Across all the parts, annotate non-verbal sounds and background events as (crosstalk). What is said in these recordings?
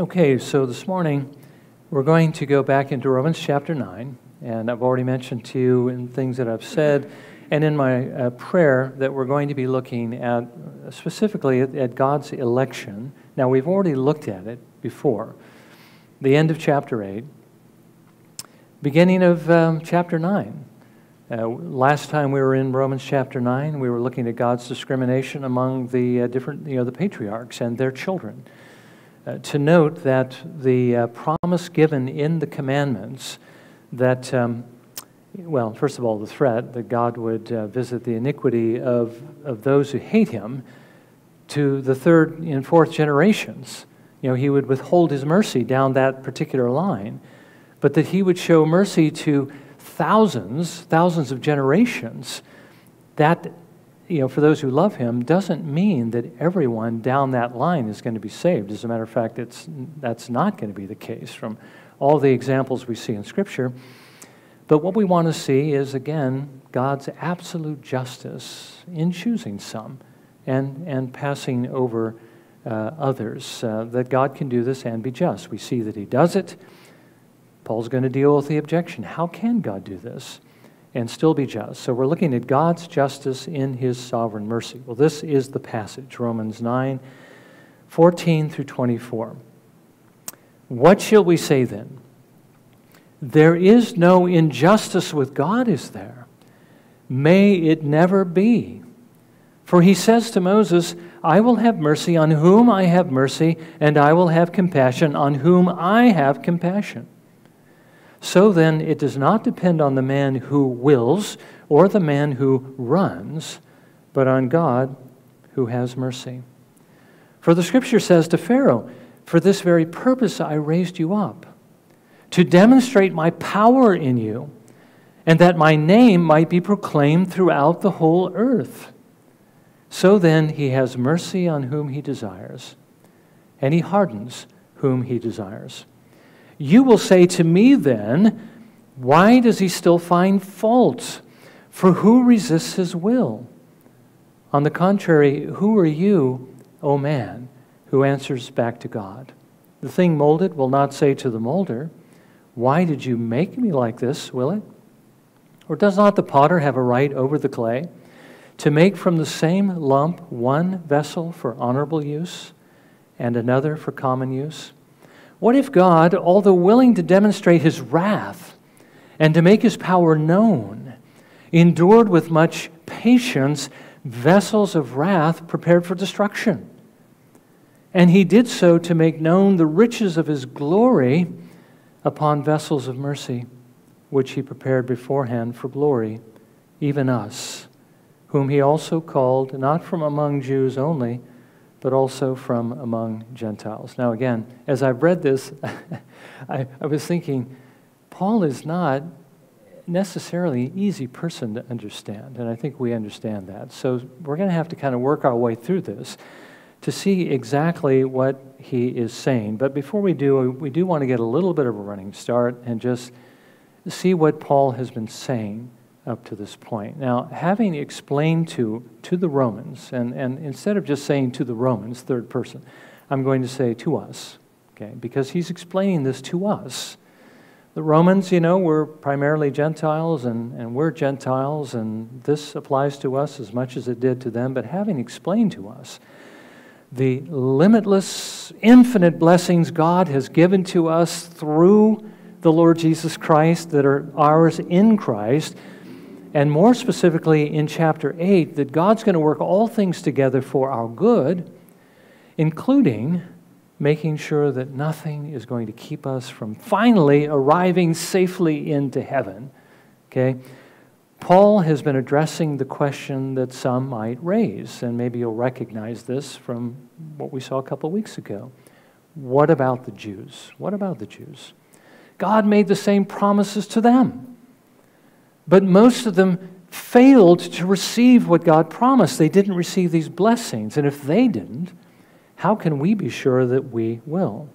Okay, so this morning we're going to go back into Romans chapter 9, and I've already mentioned to you in things that I've said and in my uh, prayer that we're going to be looking at specifically at, at God's election. Now, we've already looked at it before, the end of chapter 8, beginning of um, chapter 9. Uh, last time we were in Romans chapter 9, we were looking at God's discrimination among the uh, different, you know, the patriarchs and their children. Uh, to note that the uh, promise given in the commandments that, um, well, first of all, the threat that God would uh, visit the iniquity of, of those who hate him to the third and fourth generations. You know, he would withhold his mercy down that particular line, but that he would show mercy to thousands, thousands of generations. That you know, for those who love him doesn't mean that everyone down that line is going to be saved. As a matter of fact, it's, that's not going to be the case from all the examples we see in Scripture. But what we want to see is, again, God's absolute justice in choosing some and, and passing over uh, others, uh, that God can do this and be just. We see that he does it. Paul's going to deal with the objection how can God do this? And still be just. So we're looking at God's justice in his sovereign mercy. Well, this is the passage, Romans 9 14 through 24. What shall we say then? There is no injustice with God, is there? May it never be. For he says to Moses, I will have mercy on whom I have mercy, and I will have compassion on whom I have compassion. So then, it does not depend on the man who wills or the man who runs, but on God who has mercy. For the scripture says to Pharaoh, For this very purpose I raised you up, to demonstrate my power in you, and that my name might be proclaimed throughout the whole earth. So then, he has mercy on whom he desires, and he hardens whom he desires. You will say to me then, Why does he still find fault? For who resists his will? On the contrary, who are you, O man, who answers back to God? The thing molded will not say to the molder, Why did you make me like this, will it? Or does not the potter have a right over the clay to make from the same lump one vessel for honorable use and another for common use? What if God, although willing to demonstrate his wrath and to make his power known, endured with much patience vessels of wrath prepared for destruction? And he did so to make known the riches of his glory upon vessels of mercy, which he prepared beforehand for glory, even us, whom he also called, not from among Jews only, but also from among Gentiles. Now, again, as I've read this, (laughs) I, I, was thinking, Paul is not necessarily an easy person to understand, and I think we understand that. So we're going to have to kind of work our way through this to see exactly what he is saying. But before we do, we do want to get a little bit of a running start and just see what Paul has been saying up to this point. Now, having explained to, to the Romans, and, and instead of just saying to the Romans, third person, I'm going to say to us, okay, because he's explaining this to us. The Romans, you know, were primarily Gentiles, and, and we're Gentiles, and this applies to us as much as it did to them. But having explained to us the limitless, infinite blessings God has given to us through the Lord Jesus Christ that are ours in Christ, and more specifically in chapter 8, that God's going to work all things together for our good, including making sure that nothing is going to keep us from finally arriving safely into heaven. Okay? Paul has been addressing the question that some might raise, and maybe you'll recognize this from what we saw a couple of weeks ago. What about the Jews? What about the Jews? God made the same promises to them. But most of them failed to receive what God promised. They didn't receive these blessings. And if they didn't, how can we be sure that we will?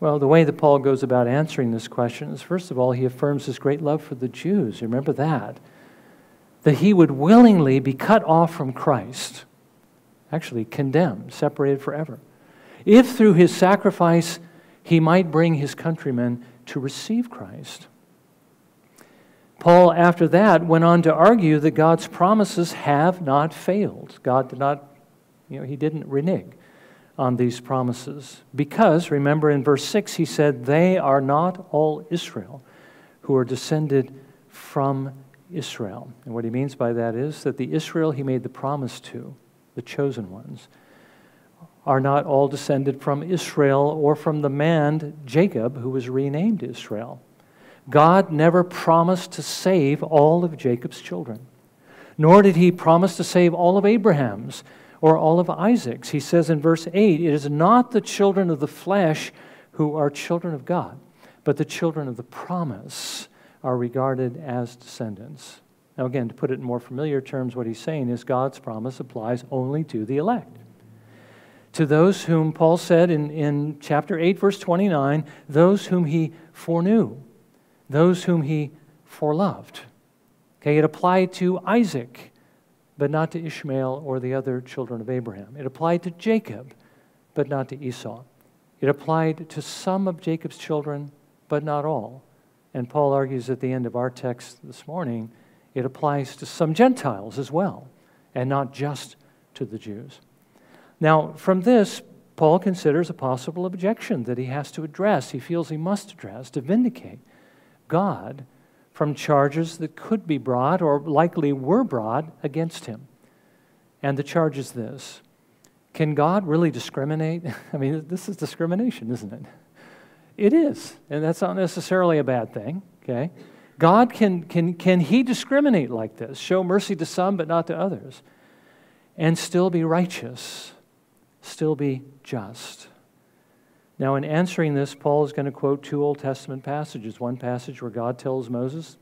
Well, the way that Paul goes about answering this question is first of all, he affirms his great love for the Jews. Remember that. That he would willingly be cut off from Christ, actually condemned, separated forever. If through his sacrifice he might bring his countrymen to receive Christ. Paul, after that, went on to argue that God's promises have not failed. God did not, you know, he didn't renege on these promises. Because, remember in verse 6, he said, They are not all Israel who are descended from Israel. And what he means by that is that the Israel he made the promise to, the chosen ones, are not all descended from Israel or from the man Jacob, who was renamed Israel. God never promised to save all of Jacob's children, nor did he promise to save all of Abraham's or all of Isaac's. He says in verse 8, It is not the children of the flesh who are children of God, but the children of the promise are regarded as descendants. Now, again, to put it in more familiar terms, what he's saying is God's promise applies only to the elect. To those whom Paul said in, in chapter 8, verse 29, those whom he foreknew, those whom he foreloved. Okay, it applied to Isaac, but not to Ishmael or the other children of Abraham. It applied to Jacob, but not to Esau. It applied to some of Jacob's children, but not all. And Paul argues at the end of our text this morning, it applies to some Gentiles as well, and not just to the Jews. Now, from this, Paul considers a possible objection that he has to address, he feels he must address to vindicate God from charges that could be brought or likely were brought against him. And the charge is this Can God really discriminate? (laughs) I mean, this is discrimination, isn't it? It is, and that's not necessarily a bad thing, okay? God can, can, can He discriminate like this, show mercy to some but not to others, and still be righteous, still be just? Now, in answering this, Paul is going to quote two Old Testament passages. One passage where God tells Moses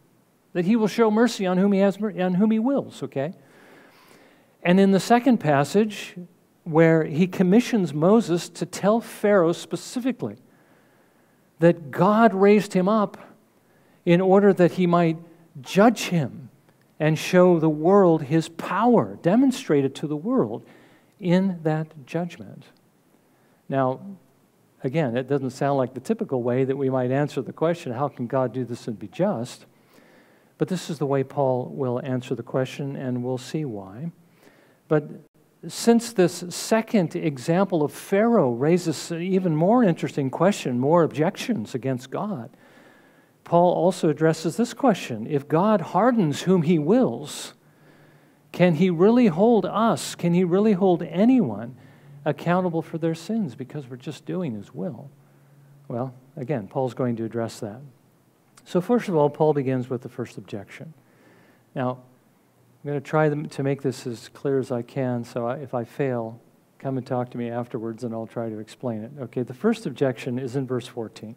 that he will show mercy on whom he, has, on whom he wills, okay? And in the second passage, where he commissions Moses to tell Pharaoh specifically that God raised him up in order that he might judge him and show the world his power, demonstrate it to the world in that judgment. Now, Again, it doesn't sound like the typical way that we might answer the question how can God do this and be just? But this is the way Paul will answer the question, and we'll see why. But since this second example of Pharaoh raises an even more interesting question, more objections against God, Paul also addresses this question If God hardens whom he wills, can he really hold us? Can he really hold anyone accountable for their sins because we're just doing His will? Well, again, Paul's going to address that. So, first of all, Paul begins with the first objection. Now, I'm going to try to make this as clear as I can, so if I fail, come and talk to me afterwards and I'll try to explain it. Okay, the first objection is in verse 14.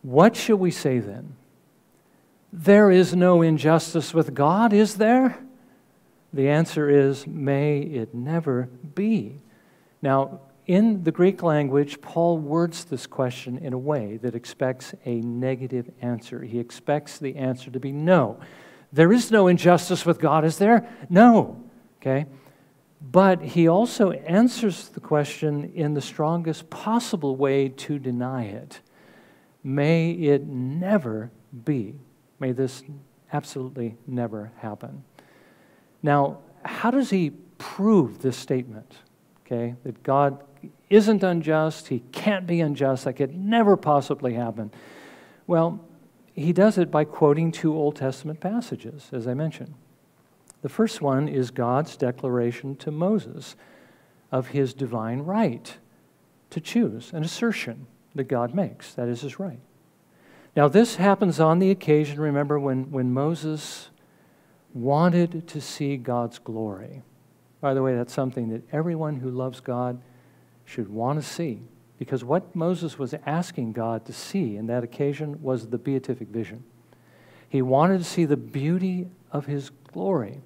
What shall we say then? There is no injustice with God, is there? The answer is, may it never be. Now, in the Greek language, Paul words this question in a way that expects a negative answer. He expects the answer to be no. There is no injustice with God, is there? No. Okay? But he also answers the question in the strongest possible way to deny it. May it never be. May this absolutely never happen. Now, how does he prove this statement? Okay? That God isn't unjust, He can't be unjust, that could never possibly happen. Well, He does it by quoting two Old Testament passages, as I mentioned. The first one is God's declaration to Moses of his divine right to choose, an assertion that God makes. That is his right. Now, this happens on the occasion, remember, when, when Moses wanted to see God's glory. By the way, that's something that everyone who loves God should want to see. Because what Moses was asking God to see in that occasion was the beatific vision. He wanted to see the beauty of his glory.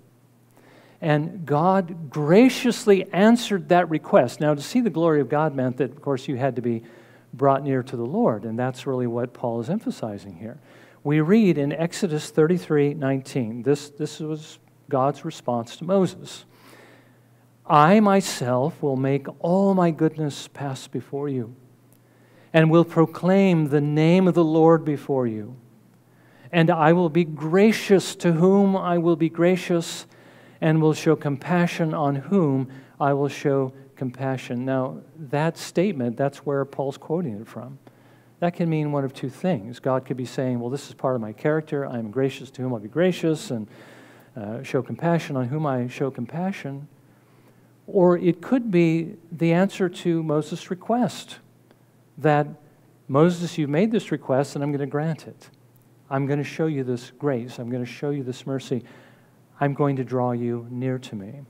And God graciously answered that request. Now, to see the glory of God meant that, of course, you had to be brought near to the Lord. And that's really what Paul is emphasizing here. We read in Exodus 33 19, this, this was God's response to Moses. I myself will make all my goodness pass before you, and will proclaim the name of the Lord before you. And I will be gracious to whom I will be gracious, and will show compassion on whom I will show compassion. Now, that statement, that's where Paul's quoting it from. That can mean one of two things. God could be saying, Well, this is part of my character. I am gracious to whom I'll be gracious, and uh, show compassion on whom I show compassion. Or it could be the answer to Moses' request that Moses, you've made this request, and I'm going to grant it. I'm going to show you this grace. I'm going to show you this mercy. I'm going to draw you near to me.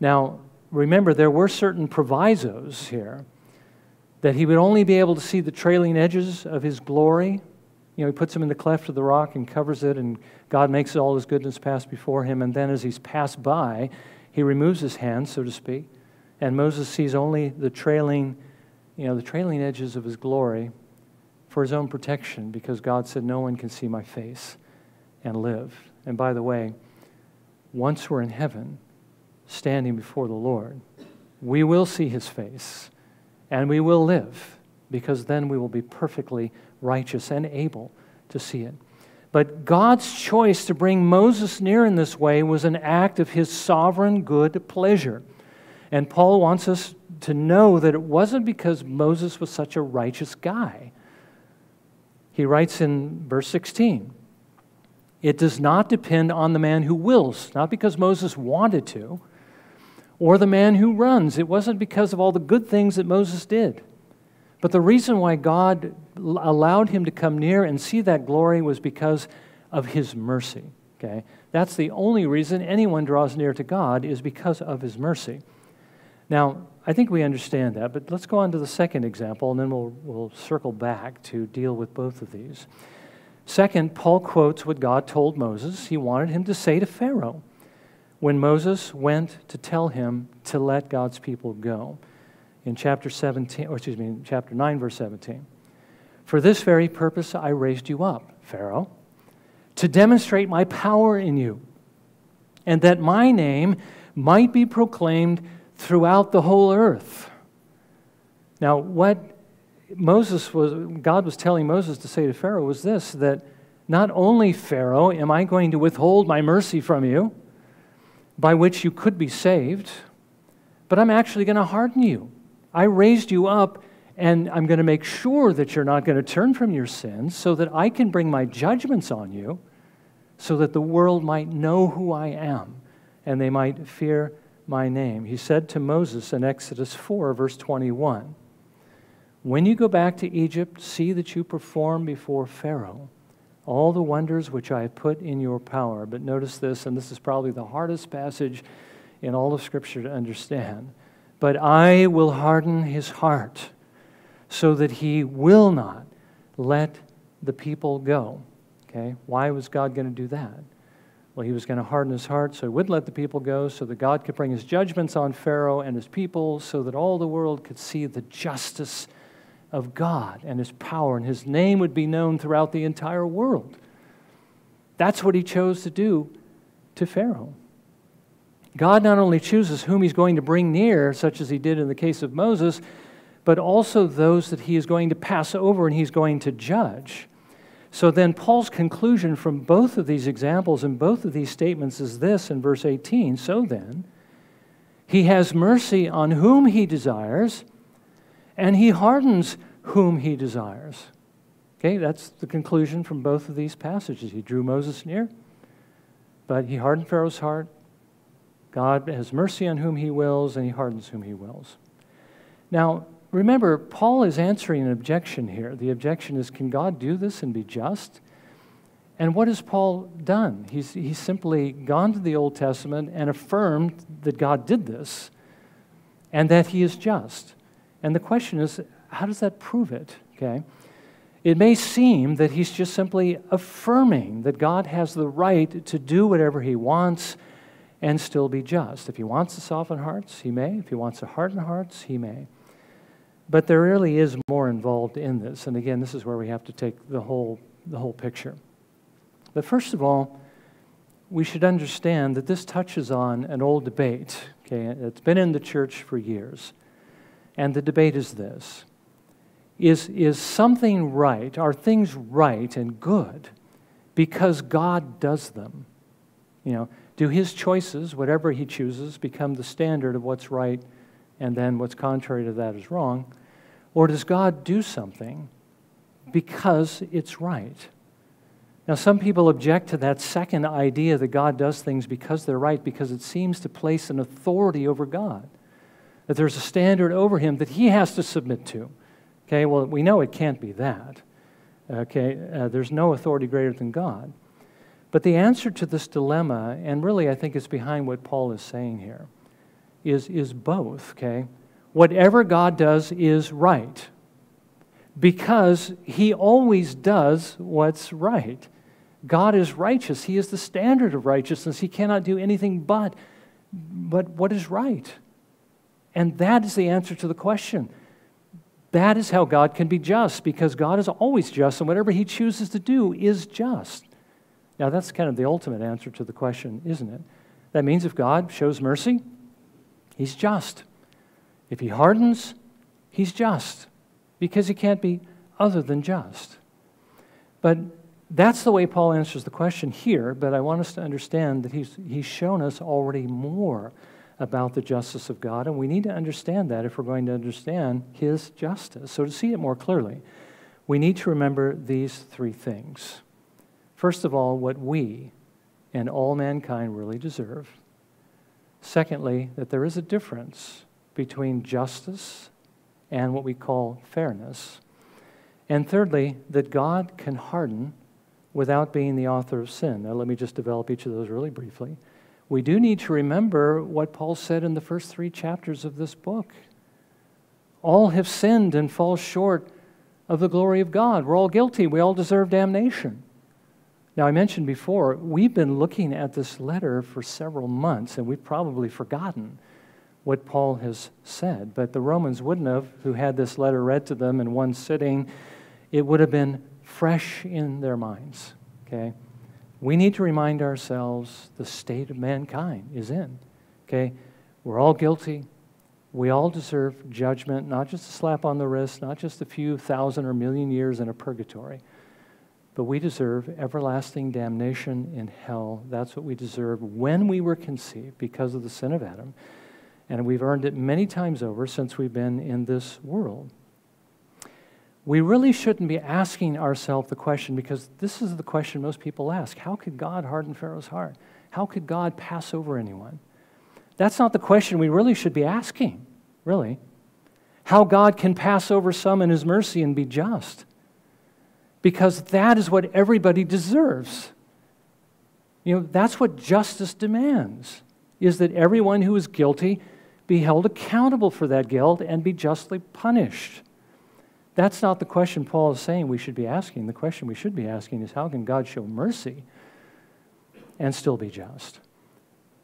Now, remember, there were certain provisos here that he would only be able to see the trailing edges of his glory. You know, he puts him in the cleft of the rock and covers it, and God makes all his goodness pass before him. And then as he's passed by, he removes his hand, so to speak, and Moses sees only the trailing, you know, the trailing edges of his glory for his own protection because God said, No one can see my face and live. And by the way, once we're in heaven, standing before the Lord, we will see his face and we will live because then we will be perfectly righteous and able to see it. But God's choice to bring Moses near in this way was an act of his sovereign good pleasure. And Paul wants us to know that it wasn't because Moses was such a righteous guy. He writes in verse 16 It does not depend on the man who wills, not because Moses wanted to, or the man who runs. It wasn't because of all the good things that Moses did. But the reason why God allowed him to come near and see that glory was because of his mercy. Okay? That's the only reason anyone draws near to God is because of his mercy. Now, I think we understand that, but let's go on to the second example, and then we'll, we'll circle back to deal with both of these. Second, Paul quotes what God told Moses he wanted him to say to Pharaoh when Moses went to tell him to let God's people go. In chapter 17, or excuse me, chapter 9, verse 17. For this very purpose I raised you up, Pharaoh, to demonstrate my power in you, and that my name might be proclaimed throughout the whole earth. Now, what Moses was, God was telling Moses to say to Pharaoh was this that not only, Pharaoh, am I going to withhold my mercy from you, by which you could be saved, but I'm actually going to harden you. I raised you up, and I'm going to make sure that you're not going to turn from your sins so that I can bring my judgments on you, so that the world might know who I am and they might fear my name. He said to Moses in Exodus 4, verse 21 When you go back to Egypt, see that you perform before Pharaoh all the wonders which I have put in your power. But notice this, and this is probably the hardest passage in all of Scripture to understand. But I will harden his heart so that he will not let the people go. Okay? Why was God going to do that? Well, he was going to harden his heart so he would let the people go, so that God could bring his judgments on Pharaoh and his people, so that all the world could see the justice of God and his power, and his name would be known throughout the entire world. That's what he chose to do to Pharaoh. God not only chooses whom he's going to bring near, such as he did in the case of Moses, but also those that he is going to pass over and he's going to judge. So then, Paul's conclusion from both of these examples and both of these statements is this in verse 18 So then, he has mercy on whom he desires and he hardens whom he desires. Okay, that's the conclusion from both of these passages. He drew Moses near, but he hardened Pharaoh's heart. God has mercy on whom he wills, and he hardens whom he wills. Now, remember, Paul is answering an objection here. The objection is can God do this and be just? And what has Paul done? He's, he's simply gone to the Old Testament and affirmed that God did this and that he is just. And the question is, how does that prove it? Okay. It may seem that he's just simply affirming that God has the right to do whatever he wants and still be just. If he wants to soften hearts, he may. If he wants to harden hearts, he may. But there really is more involved in this. And again, this is where we have to take the whole, the whole picture. But first of all, we should understand that this touches on an old debate. Okay, it's been in the church for years. And the debate is this is, is something right? Are things right and good because God does them? You know, do his choices, whatever he chooses, become the standard of what's right and then what's contrary to that is wrong? Or does God do something because it's right? Now, some people object to that second idea that God does things because they're right, because it seems to place an authority over God, that there's a standard over him that he has to submit to. Okay, well, we know it can't be that. Okay, uh, there's no authority greater than God. But the answer to this dilemma, and really I think it's behind what Paul is saying here, is, is both, okay? Whatever God does is right because he always does what's right. God is righteous. He is the standard of righteousness. He cannot do anything but, but what is right. And that is the answer to the question. That is how God can be just because God is always just, and whatever he chooses to do is just. Now, that's kind of the ultimate answer to the question, isn't it? That means if God shows mercy, he's just. If he hardens, he's just because he can't be other than just. But that's the way Paul answers the question here, but I want us to understand that he's, he's shown us already more about the justice of God, and we need to understand that if we're going to understand his justice. So, to see it more clearly, we need to remember these three things. First of all, what we and all mankind really deserve. Secondly, that there is a difference between justice and what we call fairness. And thirdly, that God can harden without being the author of sin. Now, let me just develop each of those really briefly. We do need to remember what Paul said in the first three chapters of this book. All have sinned and fall short of the glory of God. We're all guilty. We all deserve damnation. Now, I mentioned before, we've been looking at this letter for several months, and we've probably forgotten what Paul has said. But the Romans wouldn't have, who had this letter read to them in one sitting, it would have been fresh in their minds. Okay? We need to remind ourselves the state of mankind is in. Okay? We're all guilty. We all deserve judgment, not just a slap on the wrist, not just a few thousand or million years in a purgatory but we deserve everlasting damnation in hell. That's what we deserve when we were conceived because of the sin of Adam. And we've earned it many times over since we've been in this world. We really shouldn't be asking ourselves the question because this is the question most people ask How could God harden Pharaoh's heart? How could God pass over anyone? That's not the question we really should be asking, really. How God can pass over some in His mercy and be just because that is what everybody deserves. You know, that's what justice demands, is that everyone who is guilty be held accountable for that guilt and be justly punished. That's not the question Paul is saying we should be asking. The question we should be asking is how can God show mercy and still be just?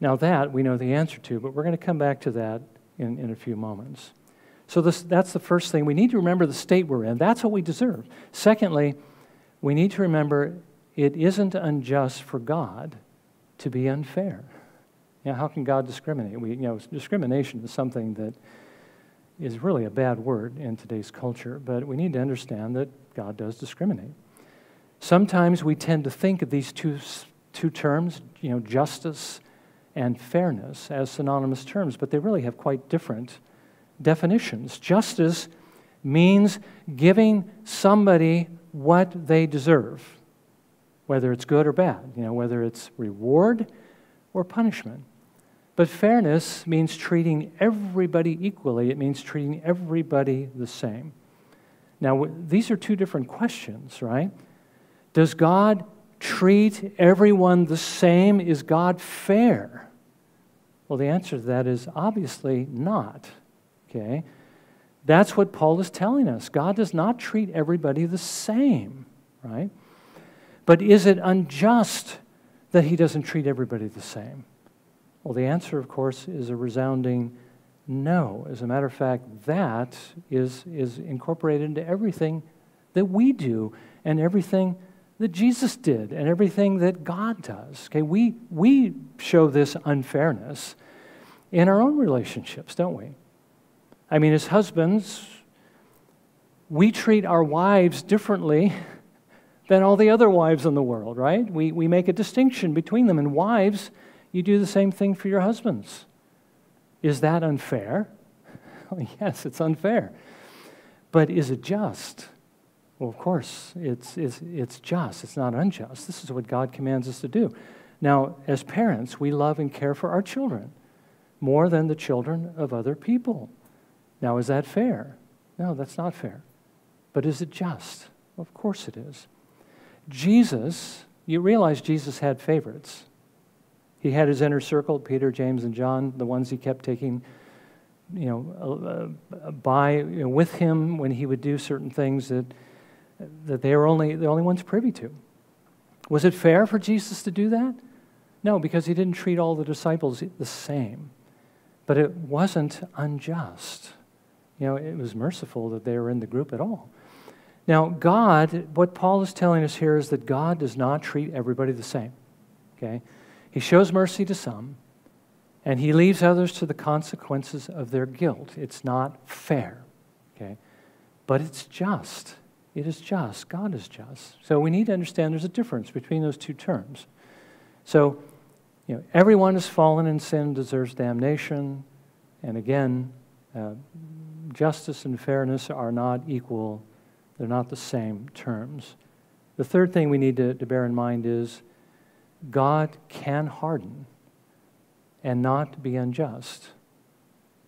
Now, that we know the answer to, but we're going to come back to that in, in a few moments. So this, that's the first thing. We need to remember the state we're in. That's what we deserve. Secondly, we need to remember it isn't unjust for God to be unfair. How can God discriminate? We, you know, discrimination is something that is really a bad word in today's culture, but we need to understand that God does discriminate. Sometimes we tend to think of these two, two terms, you know, justice and fairness, as synonymous terms, but they really have quite different definitions. Justice means giving somebody what they deserve, whether it's good or bad, you know, whether it's reward or punishment. But fairness means treating everybody equally, it means treating everybody the same. Now, these are two different questions, right? Does God treat everyone the same? Is God fair? Well, the answer to that is obviously not. Okay? That's what Paul is telling us. God does not treat everybody the same, right? But is it unjust that he doesn't treat everybody the same? Well, the answer, of course, is a resounding no. As a matter of fact, that is, is incorporated into everything that we do and everything that Jesus did and everything that God does. Okay, we, we show this unfairness in our own relationships, don't we? I mean, as husbands, we treat our wives differently than all the other wives in the world, right? We, we make a distinction between them. And wives, you do the same thing for your husbands. Is that unfair? (laughs) yes, it's unfair. But is it just? Well, of course, it's, it's, it's just. It's not unjust. This is what God commands us to do. Now, as parents, we love and care for our children more than the children of other people. Now, is that fair? No, that's not fair. But is it just? Of course it is. Jesus, you realize Jesus had favorites. He had his inner circle, Peter, James, and John, the ones he kept taking you know, uh, by you know, with him when he would do certain things that that they were only the only ones privy to. Was it fair for Jesus to do that? No, because he didn't treat all the disciples the same. But it wasn't unjust. You know, it was merciful that they were in the group at all. Now, God, what Paul is telling us here is that God does not treat everybody the same. Okay? He shows mercy to some, and he leaves others to the consequences of their guilt. It's not fair. Okay? But it's just. It is just. God is just. So we need to understand there's a difference between those two terms. So, you know, everyone has fallen in sin, deserves damnation. And again, uh, justice and fairness are not equal they're not the same terms. The third thing we need to, to bear in mind is God can harden and not be unjust.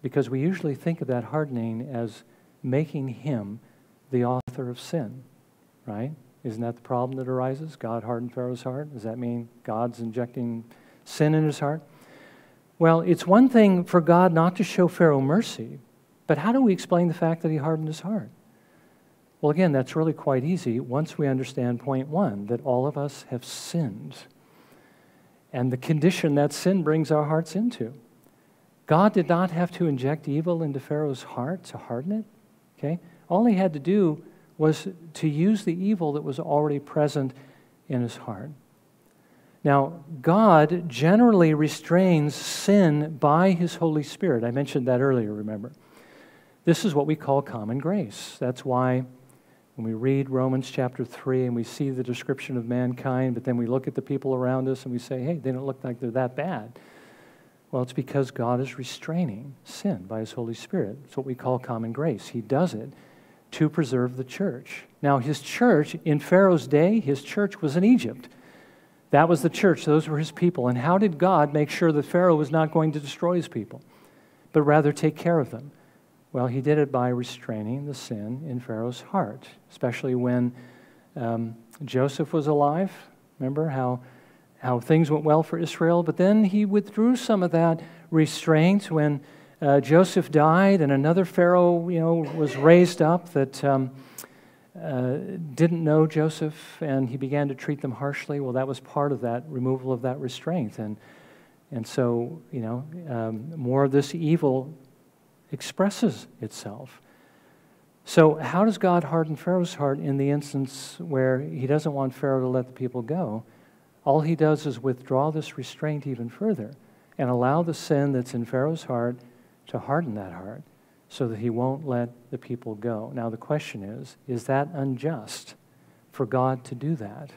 Because we usually think of that hardening as making him the author of sin, right? Isn't that the problem that arises? God hardened Pharaoh's heart. Does that mean God's injecting sin in his heart? Well, it's one thing for God not to show Pharaoh mercy, but how do we explain the fact that he hardened his heart? Well, again, that's really quite easy once we understand point one that all of us have sinned and the condition that sin brings our hearts into. God did not have to inject evil into Pharaoh's heart to harden it. Okay? All he had to do was to use the evil that was already present in his heart. Now, God generally restrains sin by his Holy Spirit. I mentioned that earlier, remember. This is what we call common grace. That's why when we read Romans chapter 3 and we see the description of mankind, but then we look at the people around us and we say, hey, they don't look like they're that bad. Well, it's because God is restraining sin by His Holy Spirit. It's what we call common grace. He does it to preserve the church. Now, His church, in Pharaoh's day, His church was in Egypt. That was the church, those were His people. And how did God make sure that Pharaoh was not going to destroy His people, but rather take care of them? Well, he did it by restraining the sin in Pharaoh's heart, especially when um, Joseph was alive. Remember how, how things went well for Israel? But then he withdrew some of that restraint when uh, Joseph died and another Pharaoh you know, was raised up that um, uh, didn't know Joseph and he began to treat them harshly. Well, that was part of that removal of that restraint. And, and so, you know, um, more of this evil expresses itself. So, how does God harden Pharaoh's heart in the instance where he doesn't want Pharaoh to let the people go? All he does is withdraw this restraint even further and allow the sin that's in Pharaoh's heart to harden that heart so that he won't let the people go. Now, the question is is that unjust for God to do that?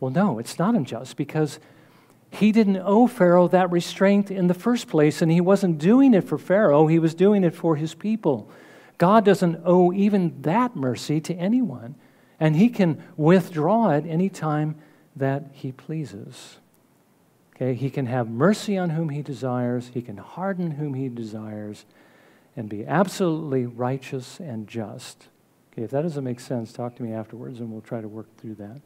Well, no, it's not unjust because he didn't owe Pharaoh that restraint in the first place, and he wasn't doing it for Pharaoh, he was doing it for his people. God doesn't owe even that mercy to anyone, and he can withdraw it any time that he pleases. Okay, he can have mercy on whom he desires, he can harden whom he desires, and be absolutely righteous and just. Okay, if that doesn't make sense, talk to me afterwards and we'll try to work through that.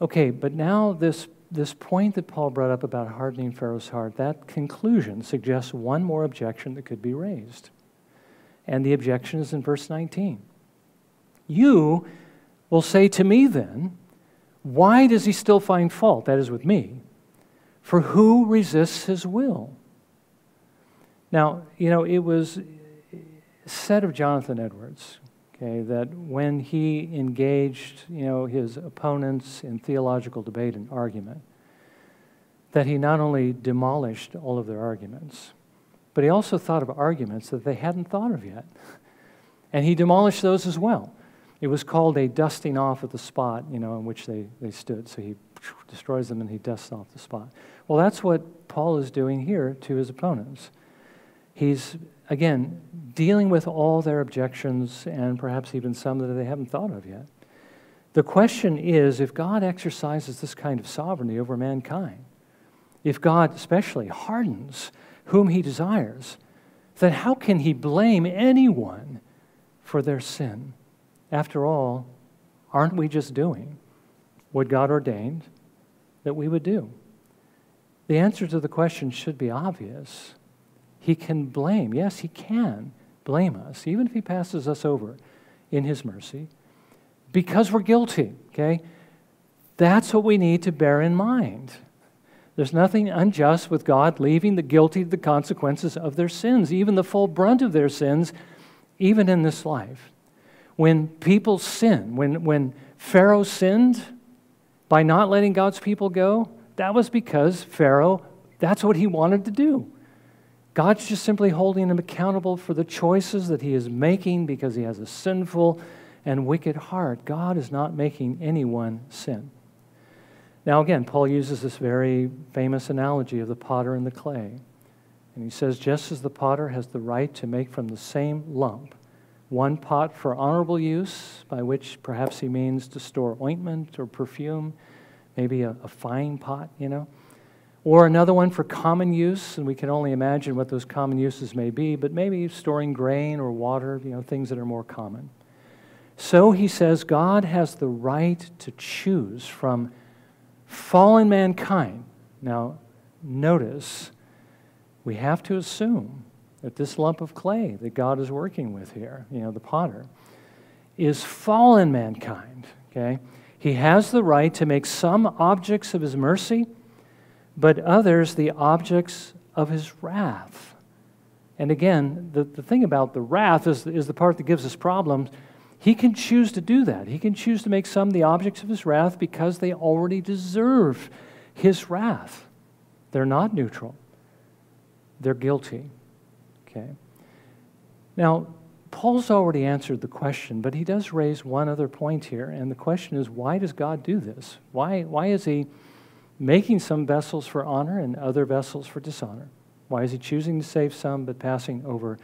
Okay, but now this this point that Paul brought up about hardening Pharaoh's heart, that conclusion suggests one more objection that could be raised. And the objection is in verse 19. You will say to me then, why does he still find fault? That is with me. For who resists his will? Now, you know, it was said of Jonathan Edwards, okay, that when he engaged, you know, his opponents in theological debate and argument, that he not only demolished all of their arguments, but he also thought of arguments that they hadn't thought of yet. And he demolished those as well. It was called a dusting off of the spot, you know, in which they, they stood. So he destroys them and he dusts off the spot. Well, that's what Paul is doing here to his opponents. He's, again, dealing with all their objections and perhaps even some that they haven't thought of yet. The question is if God exercises this kind of sovereignty over mankind, if God especially hardens whom he desires, then how can he blame anyone for their sin? After all, aren't we just doing what God ordained that we would do? The answer to the question should be obvious. He can blame, yes, he can blame us, even if he passes us over in his mercy, because we're guilty, okay? That's what we need to bear in mind. There's nothing unjust with God leaving the guilty the consequences of their sins, even the full brunt of their sins, even in this life. When people sin, when, when Pharaoh sinned by not letting God's people go, that was because Pharaoh, that's what he wanted to do. God's just simply holding him accountable for the choices that he is making because he has a sinful and wicked heart. God is not making anyone sin. Now, again, Paul uses this very famous analogy of the potter and the clay. And he says, just as the potter has the right to make from the same lump one pot for honorable use, by which perhaps he means to store ointment or perfume, maybe a, a fine pot, you know, or another one for common use, and we can only imagine what those common uses may be, but maybe storing grain or water, you know, things that are more common. So he says God has the right to choose from fallen mankind. Now, notice, we have to assume that this lump of clay that God is working with here, you know, the potter, is fallen mankind, okay? He has the right to make some objects of his mercy, but others the objects of his wrath. And again, the, the thing about the wrath is, is the part that gives us problems he can choose to do that. He can choose to make some the objects of his wrath because they already deserve his wrath. They're not neutral, they're guilty. Okay? Now, Paul's already answered the question, but he does raise one other point here, and the question is why does God do this? Why, why is he making some vessels for honor and other vessels for dishonor? Why is he choosing to save some but passing over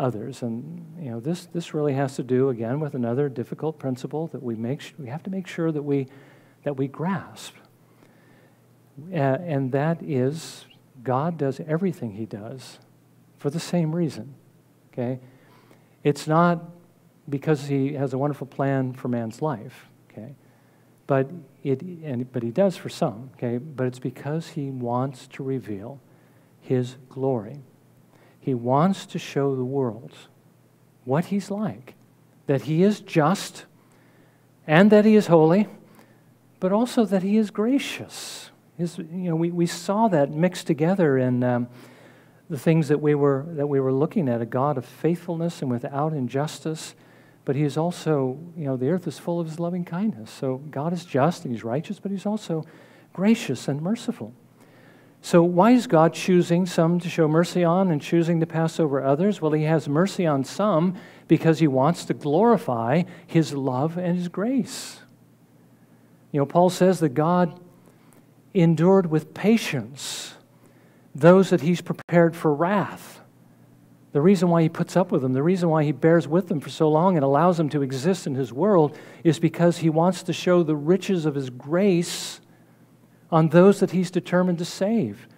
others. And you know, this, this really has to do, again, with another difficult principle that we, make, we have to make sure that we, that we grasp. Uh, and that is God does everything he does for the same reason. Okay? It's not because he has a wonderful plan for man's life, okay? But it and but he does for some, okay? But it's because he wants to reveal his glory. He wants to show the world what he's like that he is just and that he is holy, but also that he is gracious. His, you know, we, we saw that mixed together in um, the things that we, were, that we were looking at a God of faithfulness and without injustice. But he is also, you know, the earth is full of his loving kindness. So God is just and he's righteous, but he's also gracious and merciful. So, why is God choosing some to show mercy on and choosing to pass over others? Well, He has mercy on some because He wants to glorify His love and His grace. You know, Paul says that God endured with patience those that He's prepared for wrath. The reason why He puts up with them, the reason why He bears with them for so long and allows them to exist in His world is because He wants to show the riches of His grace on those that he's determined to save.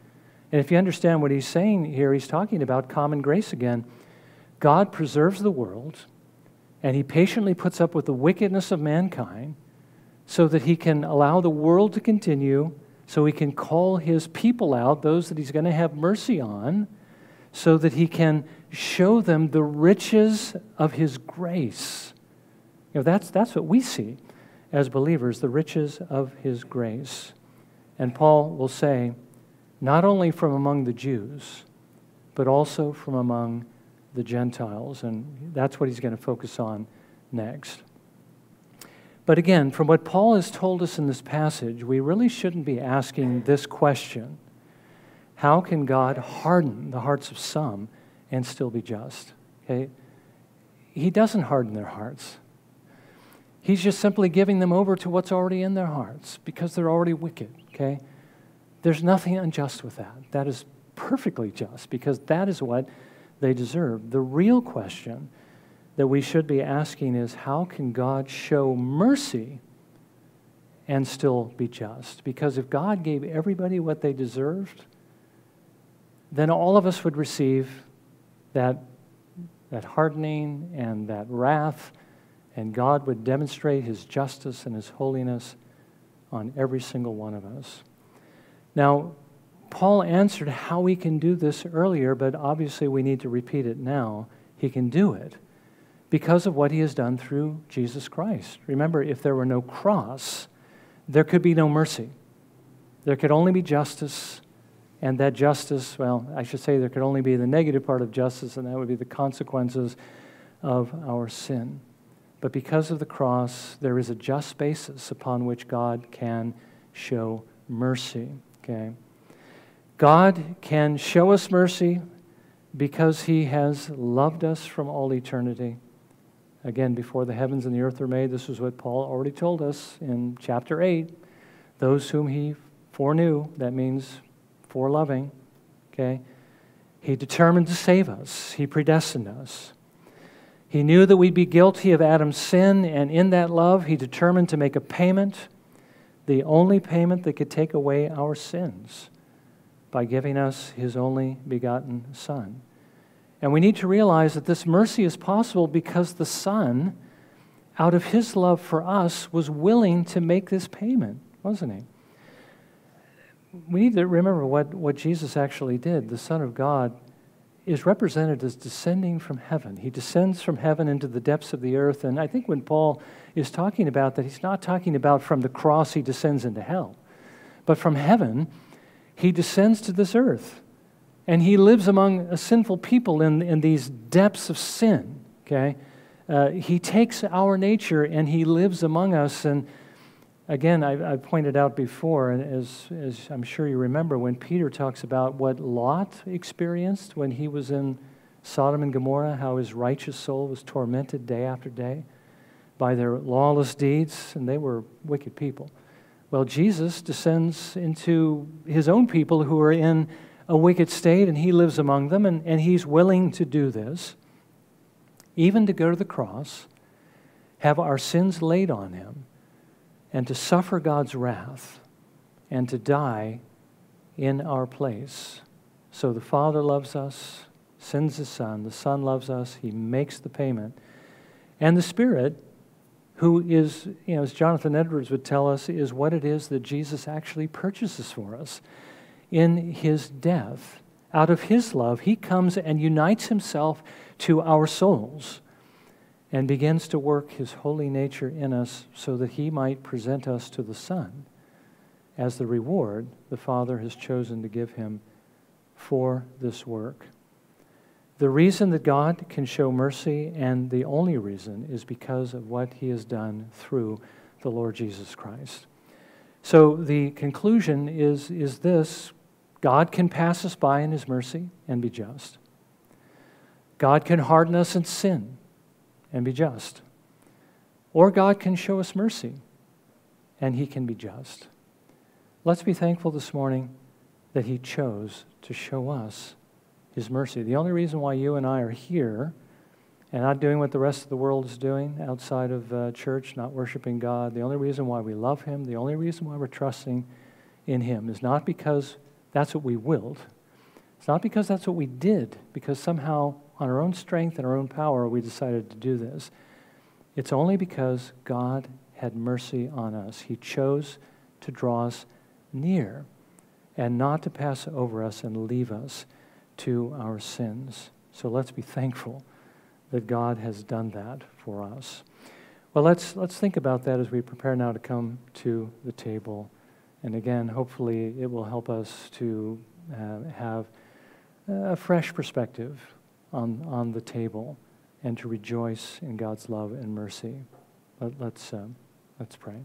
And if you understand what he's saying here, he's talking about common grace again. God preserves the world, and he patiently puts up with the wickedness of mankind so that he can allow the world to continue, so he can call his people out, those that he's going to have mercy on, so that he can show them the riches of his grace. You know, that's, that's what we see as believers, the riches of his grace. And Paul will say, not only from among the Jews, but also from among the Gentiles. And that's what he's going to focus on next. But again, from what Paul has told us in this passage, we really shouldn't be asking this question How can God harden the hearts of some and still be just? Okay? He doesn't harden their hearts. He's just simply giving them over to what's already in their hearts because they're already wicked, okay? There's nothing unjust with that. That is perfectly just because that is what they deserve. The real question that we should be asking is how can God show mercy and still be just? Because if God gave everybody what they deserved, then all of us would receive that, that hardening and that wrath and God would demonstrate his justice and his holiness on every single one of us. Now, Paul answered how we can do this earlier, but obviously we need to repeat it now. He can do it because of what he has done through Jesus Christ. Remember, if there were no cross, there could be no mercy. There could only be justice, and that justice, well, I should say there could only be the negative part of justice, and that would be the consequences of our sin. But because of the cross, there is a just basis upon which God can show mercy. Okay? God can show us mercy because he has loved us from all eternity. Again, before the heavens and the earth were made, this is what Paul already told us in chapter 8. Those whom he foreknew, that means foreloving, okay? He determined to save us, he predestined us. He knew that we'd be guilty of Adam's sin, and in that love, he determined to make a payment, the only payment that could take away our sins, by giving us his only begotten Son. And we need to realize that this mercy is possible because the Son, out of his love for us, was willing to make this payment, wasn't he? We need to remember what, what Jesus actually did. The Son of God is represented as descending from heaven. He descends from heaven into the depths of the earth. And I think when Paul is talking about that, he's not talking about from the cross he descends into hell, but from heaven he descends to this earth. And he lives among a sinful people in, in these depths of sin. Okay? Uh, he takes our nature and he lives among us. And Again, I've, I've, pointed out before, and as, as I'm sure you remember, when Peter talks about what Lot experienced when he was in Sodom and Gomorrah, how his righteous soul was tormented day after day by their lawless deeds, and they were wicked people. Well, Jesus descends into his own people who are in a wicked state, and he lives among them, and, and he's willing to do this, even to go to the cross, have our sins laid on him and to suffer God's wrath and to die in our place. So the Father loves us, sends the Son, the Son loves us, He makes the payment. And the Spirit, who is, you know, as Jonathan Edwards would tell us, is what it is that Jesus actually purchases for us in His death. Out of His love, He comes and unites Himself to our souls and begins to work his holy nature in us so that he might present us to the Son as the reward the Father has chosen to give him for this work. The reason that God can show mercy, and the only reason, is because of what he has done through the Lord Jesus Christ. So the conclusion is, is this God can pass us by in his mercy and be just. God can harden us in sin and be just. Or God can show us mercy and he can be just. Let's be thankful this morning that he chose to show us his mercy. The only reason why you and I are here and not doing what the rest of the world is doing outside of uh, church, not worshiping God, the only reason why we love him, the only reason why we're trusting in him is not because that's what we willed. It's not because that's what we did, because somehow on our own strength and our own power, we decided to do this. It's only because God had mercy on us. He chose to draw us near and not to pass over us and leave us to our sins. So let's be thankful that God has done that for us. Well, let's, let's think about that as we prepare now to come to the table. And again, hopefully, it will help us to uh, have a fresh perspective on, on the table and to rejoice in God's love and mercy. Let, let's, um, let's pray.